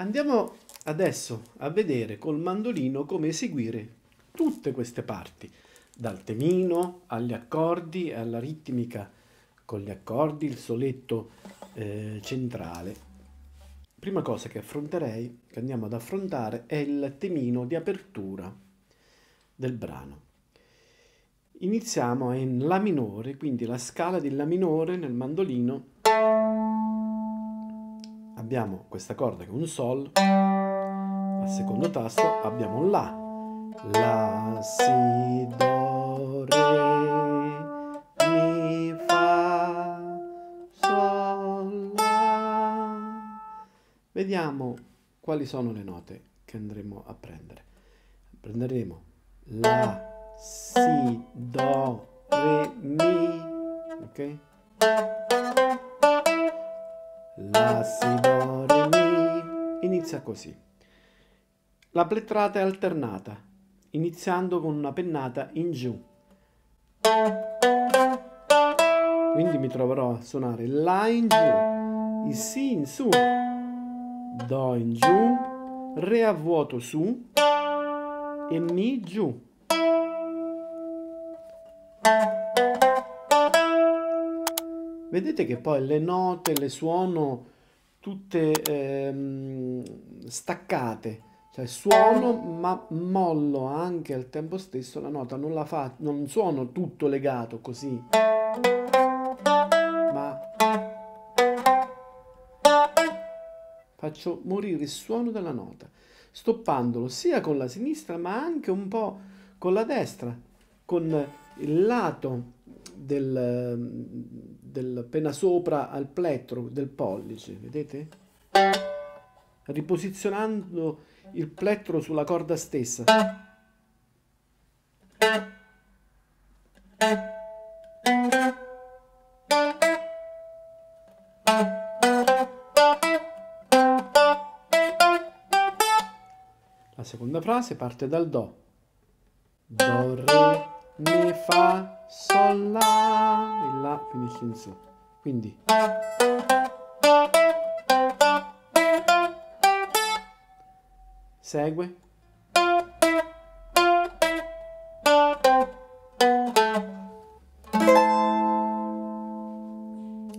Andiamo adesso a vedere col mandolino come eseguire tutte queste parti, dal temino agli accordi alla ritmica con gli accordi, il soletto eh, centrale. Prima cosa che affronterei, che andiamo ad affrontare, è il temino di apertura del brano. Iniziamo in La minore, quindi la scala di La minore nel mandolino. Abbiamo questa corda che è un Sol, al secondo tasto abbiamo un La, La, Si, Do, Re, Mi, Fa, Sol, La. Vediamo quali sono le note che andremo a prendere. Prenderemo La, Si, Do, Re, Mi, ok? La, Si, Do, Re, Mi. Inizia così. La plettrata è alternata, iniziando con una pennata in giù. Quindi mi troverò a suonare La in giù, il Si in su, Do in giù, Re a vuoto su e Mi giù. Vedete che poi le note le suono tutte ehm, staccate, cioè suono ma mollo anche al tempo stesso la nota, non la fa, non suono tutto legato così, ma faccio morire il suono della nota, stoppandolo sia con la sinistra ma anche un po' con la destra, con il lato del, del pena sopra al plettro del pollice, vedete? Riposizionando il plettro sulla corda stessa. La seconda frase parte dal Do. Do, Re, Mi, Fa, Sol, La. E La finisce in Su. Quindi... Segue.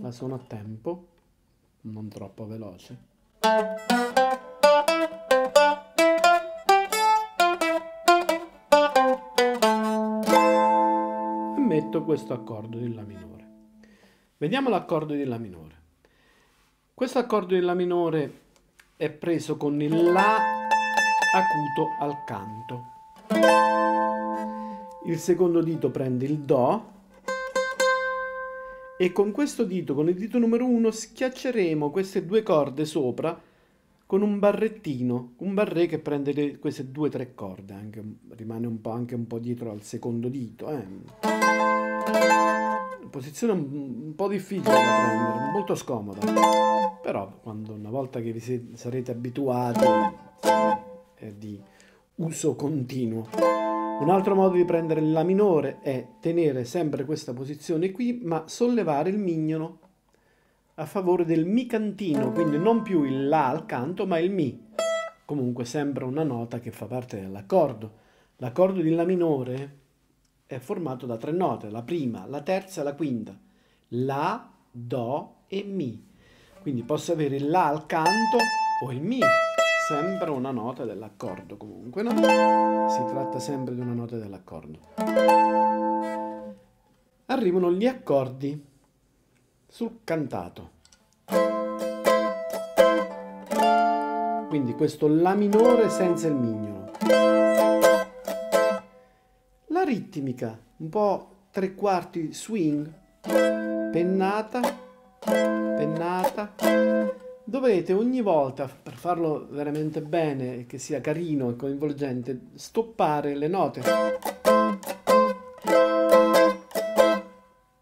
La suono a tempo, non troppo veloce. Metto questo accordo di La minore. Vediamo l'accordo di La minore. Questo accordo di La minore è preso con il La acuto al canto. Il secondo dito prende il Do e con questo dito, con il dito numero 1, schiacceremo queste due corde sopra con un barrettino, un barré che prende queste due o tre corde, anche, rimane un anche un po' dietro al secondo dito. Eh. Posizione un, po' difficile da prendere, molto scomoda, però quando una volta che vi sarete abituati è di uso continuo. Un altro modo di prendere la minore è tenere sempre questa posizione qui, ma sollevare il mignolo a favore del mi cantino, quindi non più il la al canto, ma il mi. Comunque sembra una nota che fa parte dell'accordo. L'accordo di la minore è formato da tre note, la prima, la terza e la quinta. La, do e mi. Quindi posso avere il la al canto o il mi sempre una nota dell'accordo comunque, no? Si tratta sempre di una nota dell'accordo. Arrivano gli accordi sul cantato. Quindi questo La minore senza il mignolo. La ritmica, un po' tre quarti swing, pennata, pennata, dovrete ogni volta, per farlo veramente bene che sia carino e coinvolgente, stoppare le note.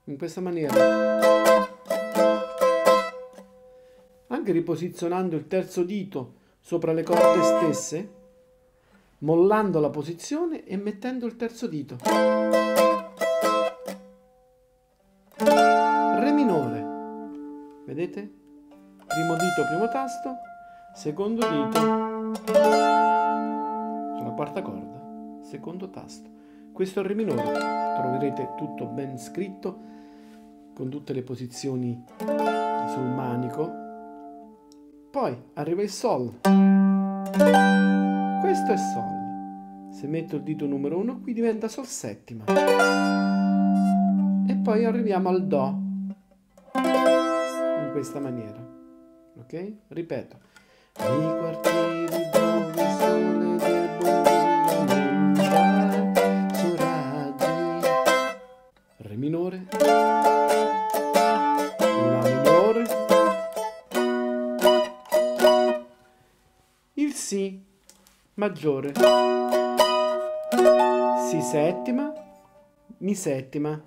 In questa maniera. Anche riposizionando il terzo dito sopra le corde stesse, mollando la posizione e mettendo il terzo dito. Re minore. Vedete? primo dito, primo tasto, secondo dito sulla quarta corda, secondo tasto. Questo è il Re minore, troverete tutto ben scritto con tutte le posizioni sul manico. Poi arriva il Sol. Questo è Sol. Se metto il dito numero 1 qui diventa Sol settima. E poi arriviamo al Do in questa maniera. Ok? Ripeto. I quartieri dove sole del dà su raggi. Re minore. Il Si maggiore. Si settima. Mi settima.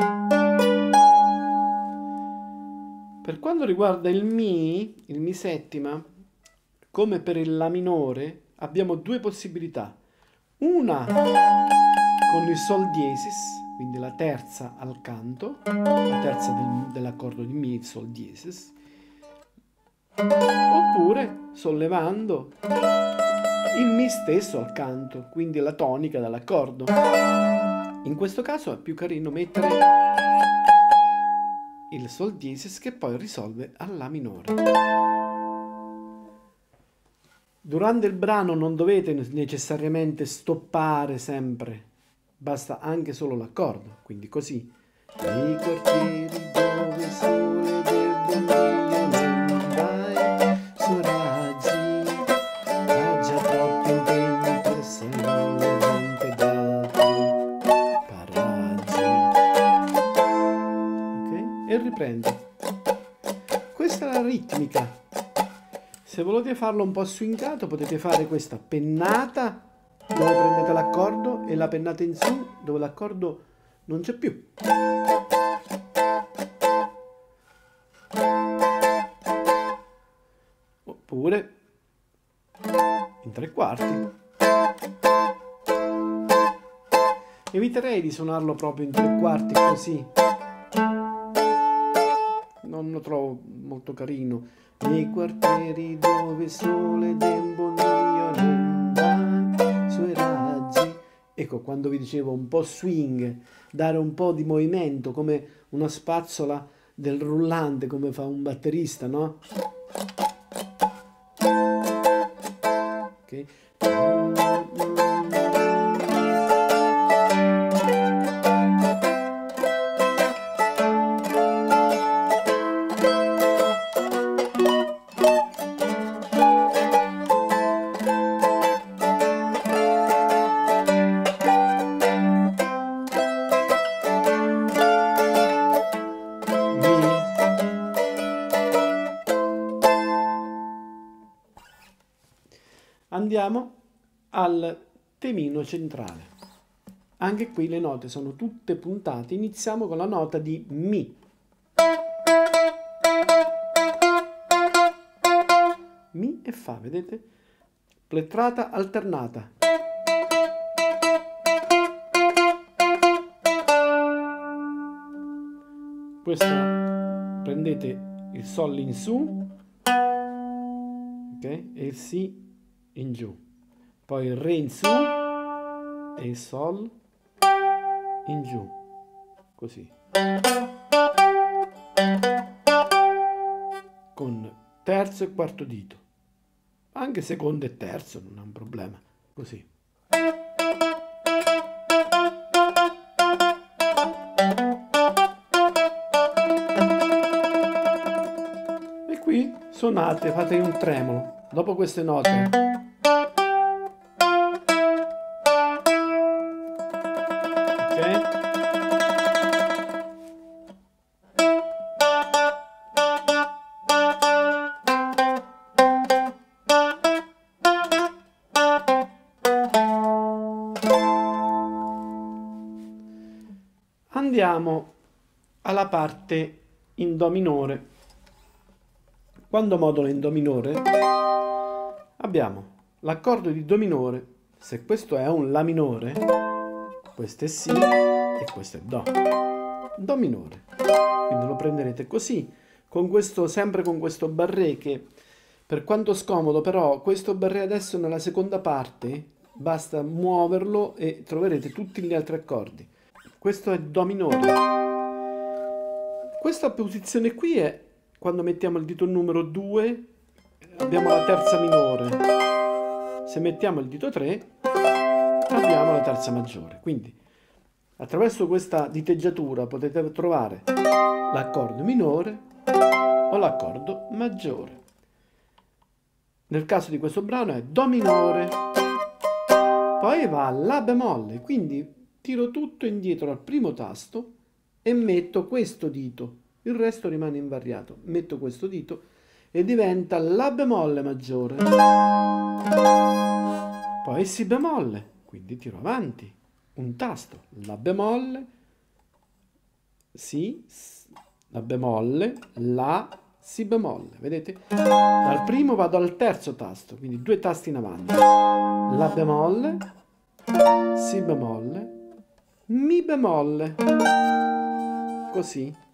Per quanto riguarda il Mi, il Mi settima, come per il La minore, abbiamo due possibilità. Una con il Sol diesis, quindi la terza al canto, la terza del, dell'accordo di Mi, Sol diesis, oppure sollevando il Mi stesso al canto, quindi la tonica dall'accordo. In questo caso è più carino mettere il Sol diesis che poi risolve a La minore. Durante il brano non dovete necessariamente stoppare sempre, basta anche solo l'accordo, quindi così. Nei quartieri E riprendo. Questa è la ritmica. Se volete farlo un po' swingato potete fare questa pennata dove prendete l'accordo e la pennata in su dove l'accordo non c'è più. Oppure in tre quarti. Eviterei di suonarlo proprio in tre quarti così. Non lo trovo molto carino. Nei quartieri dove il sole del bonio non dà suoi raggi. Ecco, quando vi dicevo un po' swing, dare un po' di movimento, come una spazzola del rullante, come fa un batterista, no? Ok? Andiamo al temino centrale. Anche qui le note sono tutte puntate. Iniziamo con la nota di Mi. Mi e Fa, vedete? Plettrata alternata. Questa prendete il Sol in su, ok? E il Si in giù. Poi Re in su e Sol in giù. Così. Con terzo e quarto dito. Anche secondo e terzo non è un problema. Così. E qui suonate, fate un tremolo. Dopo queste note Andiamo alla parte in Do minore. Quando modulo in Do minore abbiamo l'accordo di Do minore. Se questo è un La minore, questo è Si e questo è Do. Do minore. Quindi lo prenderete così, con questo, sempre con questo barré che Per quanto scomodo, però, questo barré adesso nella seconda parte basta muoverlo e troverete tutti gli altri accordi. Questo è Do minore. Questa posizione qui è quando mettiamo il dito numero 2, abbiamo la terza minore. Se mettiamo il dito 3, abbiamo la terza maggiore. Quindi attraverso questa diteggiatura potete trovare l'accordo minore o l'accordo maggiore. Nel caso di questo brano è Do minore, poi va La bemolle, quindi tiro tutto indietro al primo tasto e metto questo dito, il resto rimane invariato. Metto questo dito e diventa La bemolle maggiore, poi Si bemolle, quindi tiro avanti, un tasto, La bemolle, Si, La bemolle, La, si bemolle, vedete? Dal primo vado al terzo tasto, quindi due tasti in avanti. La bemolle, si bemolle, mi bemolle. Così.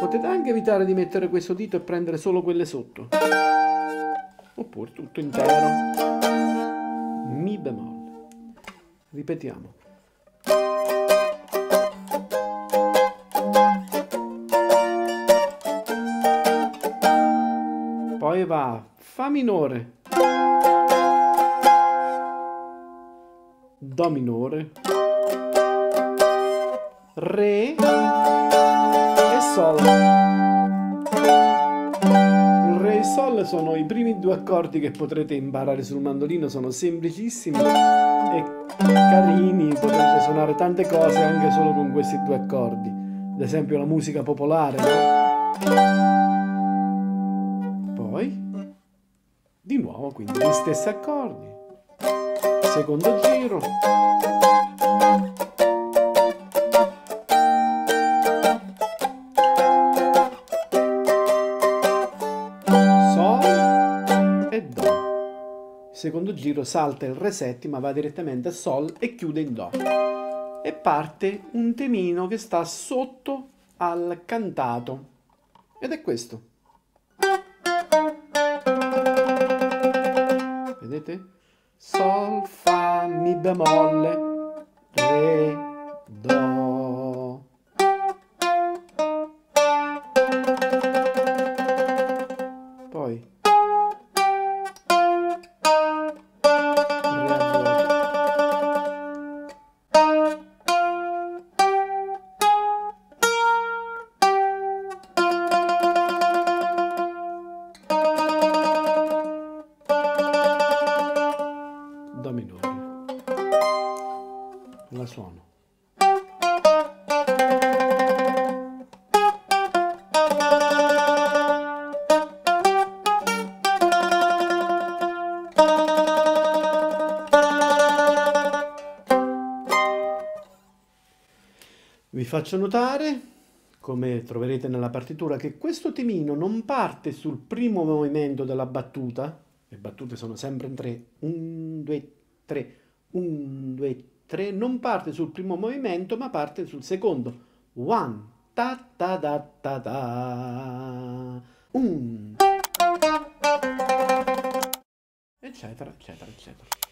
Potete anche evitare di mettere questo dito e prendere solo quelle sotto. Oppure tutto intero. Mi bemolle. Ripetiamo. Poi va Fa minore, Do minore, Re Sol. Il Re e Sol sono i primi due accordi che potrete imparare sul mandolino, sono semplicissimi e carini, potete suonare tante cose anche solo con questi due accordi. Ad esempio la musica popolare, no? di nuovo quindi gli stessi accordi secondo giro secondo giro salta il Re settima va direttamente a Sol e chiude in Do. E parte un temino che sta sotto al cantato. Ed è questo. Vedete? Sol, Fa, Mi bemolle, Re, Do minore. La suono. Vi faccio notare, come troverete nella partitura, che questo temino non parte sul primo movimento della battuta, le battute sono sempre in tre, un, due, tre, un, due, tre, non parte sul primo movimento ma parte sul secondo, one, ta ta da ta ta, un, eccetera, eccetera, eccetera.